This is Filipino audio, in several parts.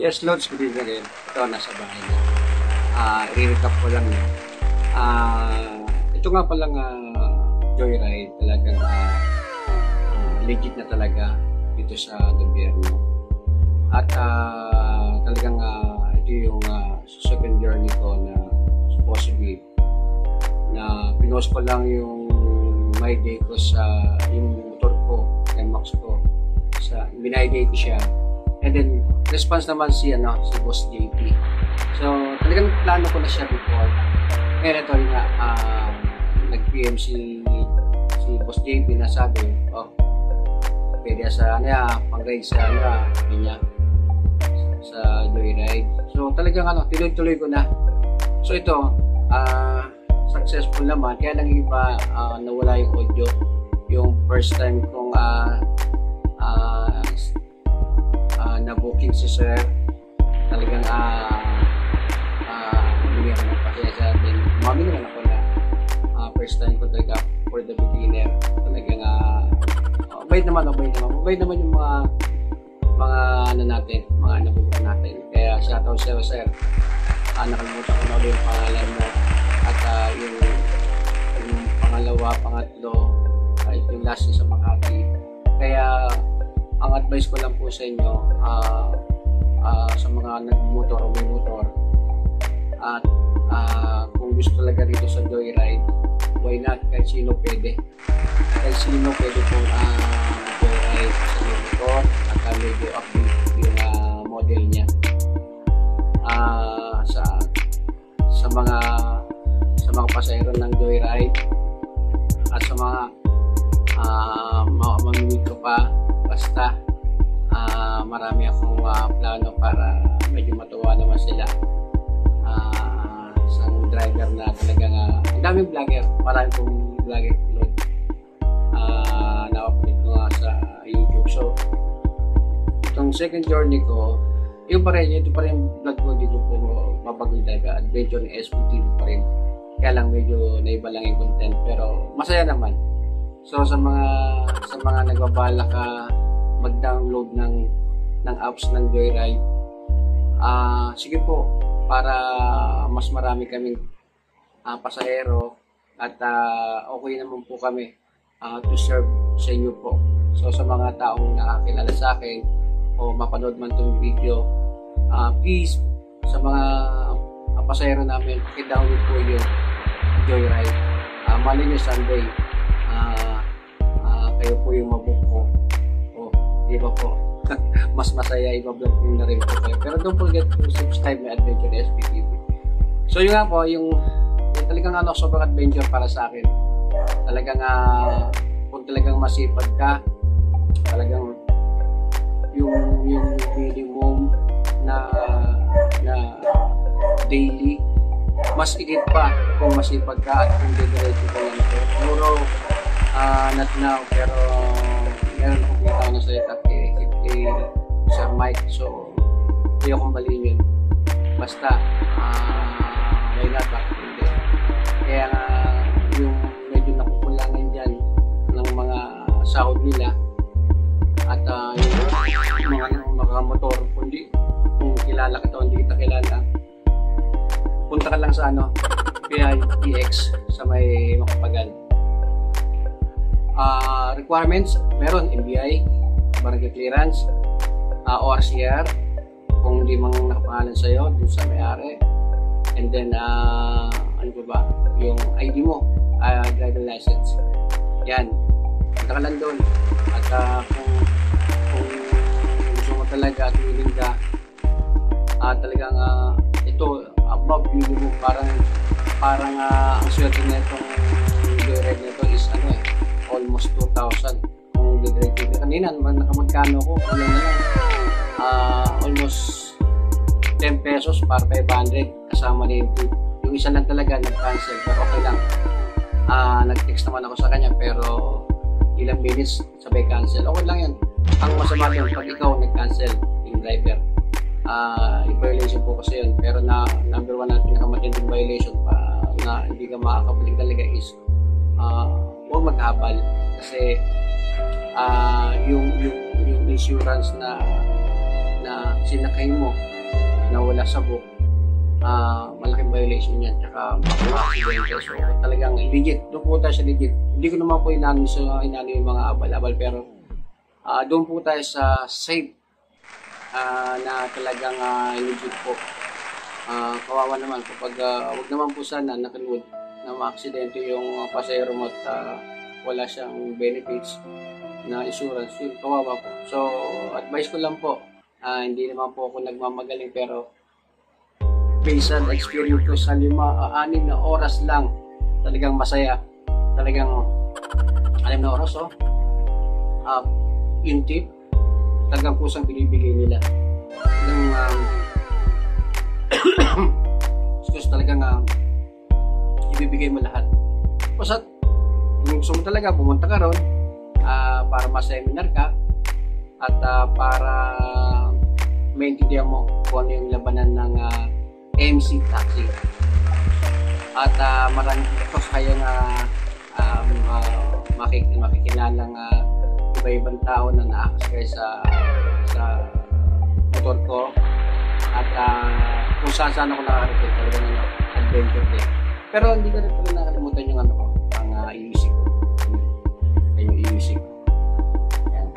Yes, Lods, good evening rin. Ito, nasa bahay na. Ah, i-recap ko lang na. Ah, ito nga palang ah, joyride talagang ah, ah, legit na talaga dito sa gobyerno. At ah, talagang ah, ito yung ah, second journey ko na supposedly na pinost ko lang yung my day ko sa yung motor ko, NMAX ko. Sa, binay day ko siya. And then, response naman si, ano, si Boss JP. So, talagang plano ko na siya before. Ngayon ito nga, ah, nag-PM si, si Boss JP na sabi, oh, pwede sa, ano pang-ride sa, ano sabi niya, sa joyride. So, talagang, ano, tuloy-tuloy ko na. So, ito, ah, successful naman. Kaya lang iba, ah, nawala yung audio. Yung first time kong, ah, ah, na-booking si Sir. Talagang, ah, ah, bigyan ko ng pasensya din. Mami naman ako na ah, first time ko talaga for the beginner. Talagang, ah, uh, mabait naman, mabait naman. Mabait naman yung mga mga ano natin, mga nabubukan natin. Kaya shoutout sa'yo, Sir. Ah, nakalimutan ko na ulit yung pangalan mo. At ah, yung, yung pangalawa, pangatlo, ay yung last sa Makati. Kaya ang advice ko lang po sa inyo ah, ah, sa mga nagmotor o may motor at ah, kung gusto talaga dito sa joyride why not? Kahit sino pwede. Kahit sino pwede pong ah, joyride sa motor at ah, medyo update yung ah, model niya. Ah, sa sa mga sa mga pasahero ng joyride at sa mga uh, mamimit ko pa basta ah, marami akong ah, plano para medyo matuwa naman sila. Ah, sa driver na talagang uh, ang daming vlogger marami pong vlogger Lord uh, na-upload ko nga sa YouTube. So itong second journey ko yung pa rin, ito pa rin vlog ko dito po mapagod talaga. Adventure ng SPTV pa rin. Kaya lang medyo naiba lang yung content pero masaya naman. So sa mga sa mga nagbabala ka mag-download ng ng apps ng Joyride, ah sige po para mas marami kaming ah, pasahero at ah, okay naman po kami ah, to serve sa inyo po. So sa mga taong nakakilala sa akin o mapanood man itong video, ah, please sa mga ah, pasahero namin, i-download po yung Joyride. Uh, mali nyo Sunday, ah ah, kayo po yung mabook ko. O, di po? Mas masaya iba-vlog yung na rin kayo. Pero don't forget to subscribe my Adventure SPTV. So yun nga po, yung, yung talagang ano, sobrang adventure para sa akin. Talagang, ah, kung talagang masipag ka, talagang yung, yung minimum na, na daily, mas igit pa kung masipag ka at kung didiretso ka lang ito. Siguro, ah not now, pero meron akong kita na salita kay, kay Sir Mike. So, hindi akong maliin yun. Basta, ah why not, bakit hindi? Kaya nga, yung medyo nakukulangan dyan ng mga sahod nila at ah, yung mga, mga motor, kundi kung kilala ka to, hindi kita kilala, punta ka lang sa ano, PITX sa may Makapagal. Ah, requirements, meron MBI, barangay clearance, ah, ORCR, kung hindi mang nakapangalan sa'yo, dun sa may-ari. And then, ah, ano pa ba? Yung ID mo, ah, driver license. Yan. Punta ka lang doon. At ah, kung, kung gusto mo talaga at willing ka, ah, talagang ah, ito, above minimum, parang parang ah, ang swerte na itong joyride na ito is ano eh, almost 2,000 kung didiretso ka. Kanina, nakamagkano ko, ano na lang, ah, almost 10 pesos para 500 kasama na yung tip. Yung isa lang talaga nag-cancel, pero okay lang. Ah, nag-text naman ako sa kanya, pero ilang minutes sabay cancel. Okay lang yan. Ang masama doon, pag ikaw nag-cancel, yung driver, ah i-violation po kasi yun. Pero na number one na pinakamatinding violation pa na hindi ka makakabalik talaga is ah huwag maghabal kasi ah yung yung yung insurance na na sinakay mo na wala sa book, ah malaking violation yan. Tsaka maka-accidente. So talagang legit. Doon po tayo sa legit. Hindi ko naman po inano sa inano yung mga abal-abal pero ah doon po tayo sa safe ah, na talagang uh, legit po. Ah, kawawa naman kapag ah, wag naman po sana nakalood na maaksidente yung uh, pasahero mo at ah, wala siyang benefits na insurance, yun, kawawa po. So, advice ko lang po, ah, hindi naman po ako nagmamagaling pero based on experience ko sa lima, ah, anim na oras lang, talagang masaya. Talagang anim na oras, oh. Uh, yung tip, talagang kusang binibigay nila. Talagang, um, excuse, talagang um, ibibigay mo lahat. Basta, kung gusto mo talaga, pumunta ka ron, ah, para ma-seminar ka, at ah, para maintindihan mo kung ano yung labanan ng ah, MC Taxi. At uh, maraming ito kayang uh, um, uh, makik makikilalang uh, iba-ibang tao na naakasakay sa sa motor ko at uh, kung saan saan ako nakarating talaga ng adventure din. Pero hindi ko rin pala nakalimutan yung ano ko, ang uh, iisip ko. Ay, yung iisip ko. Yan.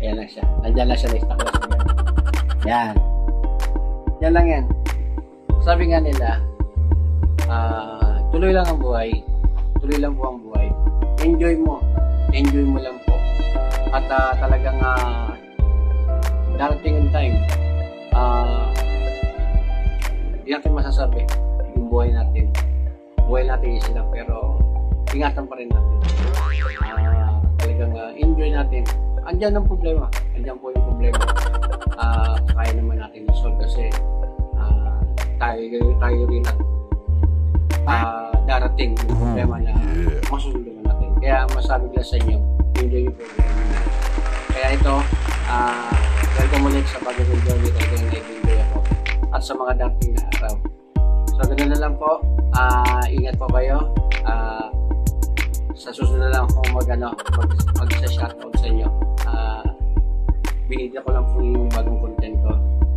Ayan lang siya. Nandiyan lang siya na stock lang siya. Yan. Lang yan. Sabi nga nila, ah, tuloy lang ang buhay. Tuloy lang po ang buhay. Enjoy mo. Enjoy mo lang po. At ah, talagang uh, darating yung time, ah, hindi natin masasabi yung buhay natin. Buhay natin isa lang, pero ingatan pa rin natin. Ah, enjoy natin. Andyan ang problema. Andyan po yung problema. Ah, kaya naman natin i-solve kasi ah, tayo, tayo rin at ah, darating yung problema na masusunod natin. Kaya masabi ko sa inyo, enjoy yung problema na. Kaya ito, ah, welcome ulit sa Pagdating Journey. Talagang nag-enjoy ako. At sa mga dating na araw. So, ganun na lang po. Ah, ingat po kayo. Ah, sa susunod na lang ako mag, ano, mag, mag shoutout sa inyo. Ah, binigyan ko lang po yung bagong content ko,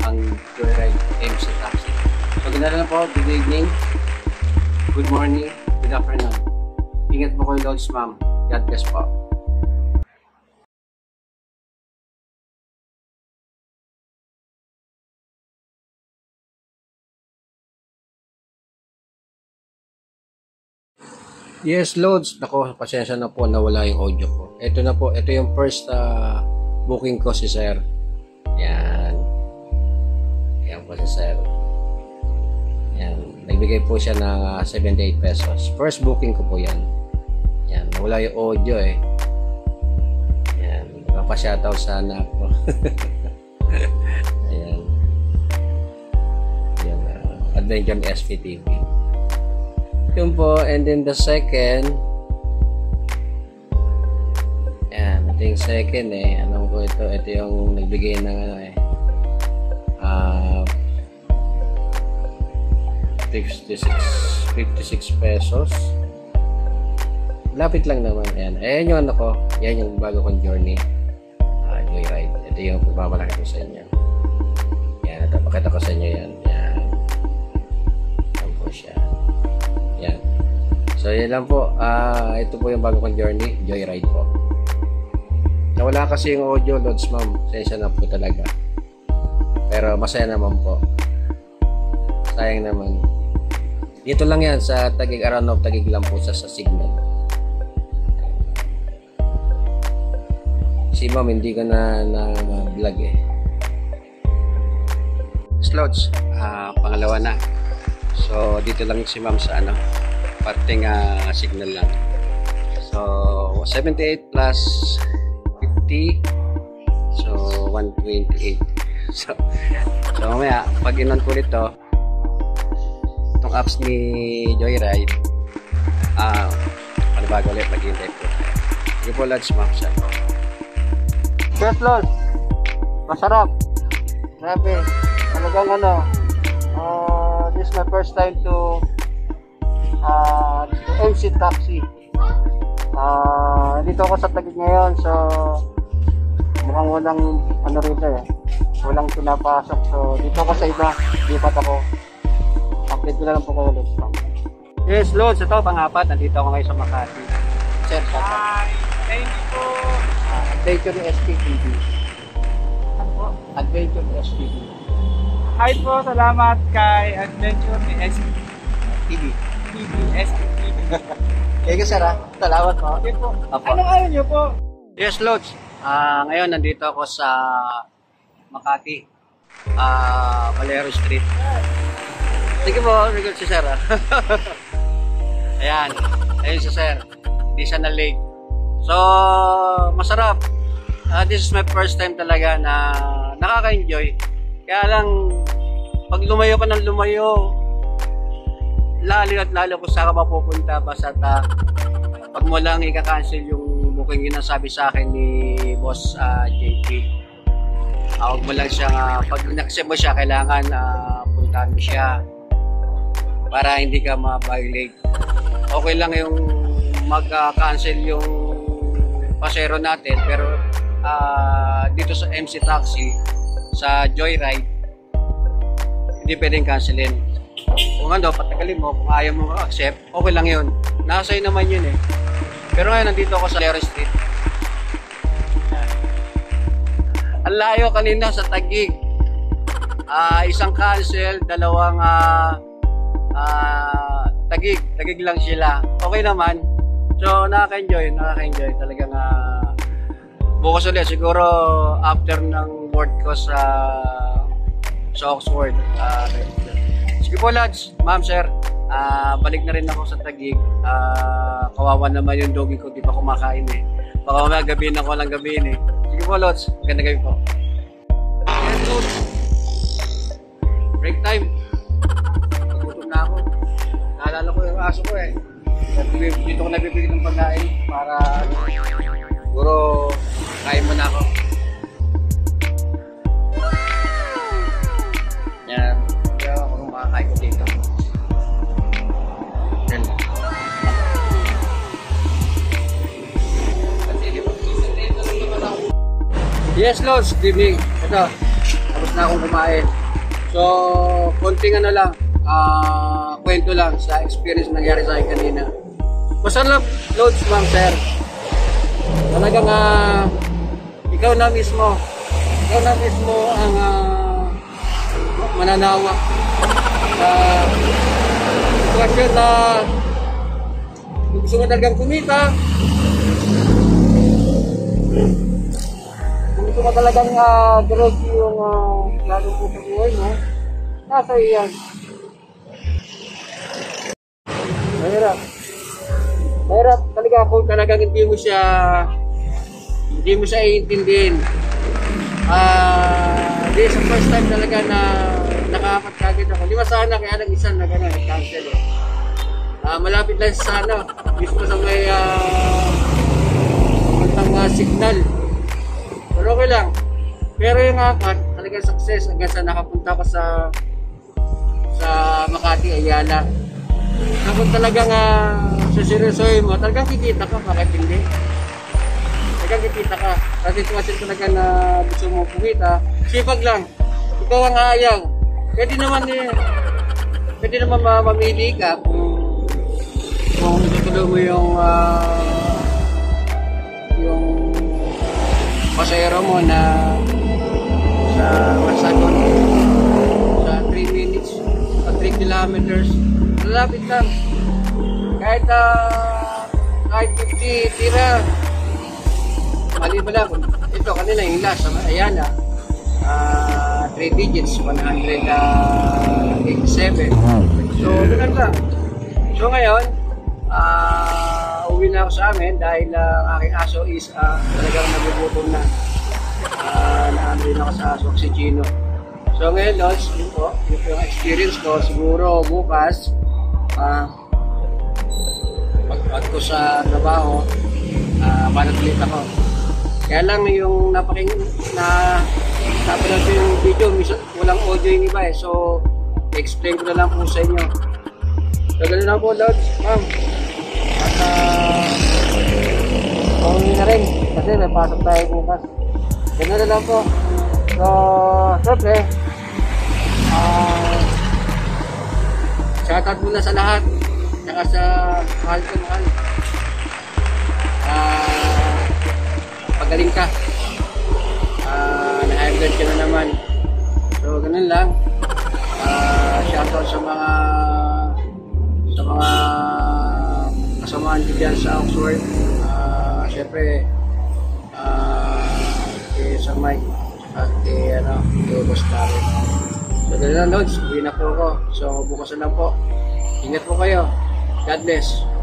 ang Joyride MC Taxi. So, ganun na lang po. Good evening. Good morning. Good afternoon. Ingat po kayo, Lords, ma'am. God bless po. Yes, loads. Nako, pasensya na po nawala yung audio ko. Ito na po. Ito yung first uh, booking ko si Sir. Yan. Yan po si Sir. Yan. Nagbigay po siya ng uh, 78 pesos. First booking ko po yan. Yan. Nawala yung audio eh. Yan. Magpapa-shoutout sana ako. Ayan. Yan. Uh, Adventure SPTV. Yun po. And then the second, yan. Ito yung second eh. Alam ko ito. Ito yung nagbigay ng ano eh. Ah, 56, 56 pesos. Lapit lang naman. Ayan. Ayan yung ano ko. Yan yung bago kong journey. Uh, joyride. Ito yung pagmamalaki ko sa inyo. Yan. Ito. Pakita ko sa inyo. Yan So, yan lang po. Ah, ito po yung bago kong journey. Joyride po. Nawala kasi yung audio, Lods Ma'am. Sensya na po talaga. Pero masaya naman po. Sayang naman. Dito lang yan sa Tagig Aranov, Tagig lang po sa, sa signal. Si Ma'am hindi ko na na vlog eh. Slots, ah pangalawa na. So dito lang si Ma'am sa ano, parting ah, signal lang. So 78 plus 50 so 128. So, so mamaya, pag inon ko nito, itong apps ni Joyride, ah, ano bago ulit, mag-intay po. Sige po, Lods, ma'am, siya. Yes, Lods. Masarap. Grabe. Talagang ano, uh, this is my first time to uh, to MC Taxi. Uh, dito ako sa Taguig ngayon, so mukhang walang ano rito eh walang pinapasok. So, dito ako sa iba. Lipat ako. Update ko na lang po kayo ulit. Yes, Lods. Ito, pang-apat. Nandito ako ngayon sa Makati. Sir, shout out. Thank you po! Ah, Adventure SPTV. Ano po? Adventure SPTV. Hi po! Salamat kay Adventure ni SPTV. TV. SPTV. Thank you, sir. ah. Salamat po. Okay po. Apo. Anong ano niyo po? Yes, Lods. Ah, ngayon, nandito ako sa Makati. Ah, Valero Street. Sige po, regal si Sir. Ayan. Ayun si Sir. Hindi siya na late. So, masarap. Ah, this is my first time talaga na nakaka-enjoy. Kaya lang, pag lumayo ka ng lumayo, lalo at lalo kung saan ka mapupunta, basta ta, pag mo lang ika-cancel yung booking yun ang sabi sa akin ni Boss ah, JP. Ah, huwag mo lang siya, ah, pag nag-accept mo siya, kailangan uh, puntahan mo siya para hindi ka ma-violate. Okay lang yung mag-cancel yung pasero natin, pero ah, dito sa MC Taxi, sa Joyride, hindi pwedeng cancelin. Kung ano, patagalin mo, kung ayaw mo accept, okay lang yun. Nasa iyo naman yun eh. Pero ngayon, nandito ako sa Lero Street. Ang layo kanina sa Tagig. Ah, isang cancel, dalawang ah, ah, Tagig. Tagig lang sila. Okay naman. So, nakaka-enjoy. Nakaka-enjoy. Talagang ah, bukas ulit. Siguro after ng board ko sa sa Oxford. Ah, sige po lads, ma'am sir. Ah, balik na rin ako sa Tagig. Ah, kawawa naman yung doggy ko, di pa kumakain eh. Baka mamaya gabihin ako lang gabihin eh. Sige po lods, ganda gabi po. Lods. Break time. Nagutom na ako. Naalala ko yung aso ko eh. Dito- ko nabibigyan ng pagkain para siguro kain mo na ako. Yes, Lods. Good evening. Ito. Tapos na akong kumain. So, konting ano lang. ah kwento lang sa experience na nangyari sa akin kanina. Masarap, Lods, ma'am, sir. Talagang ah, ikaw na mismo. Ikaw na mismo ang ah, mananawa sa sitwasyon na gusto mo talagang kumita, gusto mo talagang uh, diretso yung uh, lalo po sa buhay mo, nasa iyo yan. Mahirap. Mahirap talaga kung talagang hindi mo siya hindi mo siya iintindihin. Ah, this is the first time talaga na nakakapagkagit ako. Di ba sana kaya nang isa na gano'n, cancel eh. Ah, malapit lang sa ano, mismo sa may ah, uh, uh, signal. Pero okay lang. Pero yung akat, talagang success hanggang sa nakapunta ka sa sa Makati, Ayala. Kung talagang uh, suseryosoy mo, talagang kikita ka, bakit hindi? Talagang kikita ka. Sa sitwasyon talaga na gusto mo kumita, sipag lang. Ikaw ang ayaw. Pwede naman eh, pwede naman ma- mamili ka kung kung tutuloy mo yung ah, pasayero mo na sa Masagon sa 3 minutes o 3 kilometers. Lalapit lang. Kahit ah, kahit 50 tira mali ba lang. Ito kanina yung last. Sa Ayala ah 3 digits 187 so ganun lang. So ngayon ah uwi na ako sa amin dahil ah, ang aking aso is ah, talagang nagugutom na uh, naano rin ako sa aso oxygeno so ngayon Lods yun po yun po yung experience ko siguro bukas ah pagpag ko sa trabaho ah uh, ulit ako kaya lang yung napaking na napanood ko yung video, walang audio yung iba eh. So, explain ko na lang po sa inyo. So, ganun lang po, Lods, ma'am. Uh, na rin. Kasi may pasok tayo bukas. Ganun na lang po. So, syempre, ah, Shoutout muna sa lahat. Saka sa mahal ko mahal. Ah, pagaling ka. Ah, na-high blood ka na naman. So, ganun lang. Ah, shoutout sa mga sa mga kasamaan ko dyan sa Oxford. Ah, syempre, ah, kay Sir Mike at kay, ano, kay Boss Karen. So, ganun lang, Lods. Uwi na po ako. So, bukas na lang po. Ingat po kayo. God bless.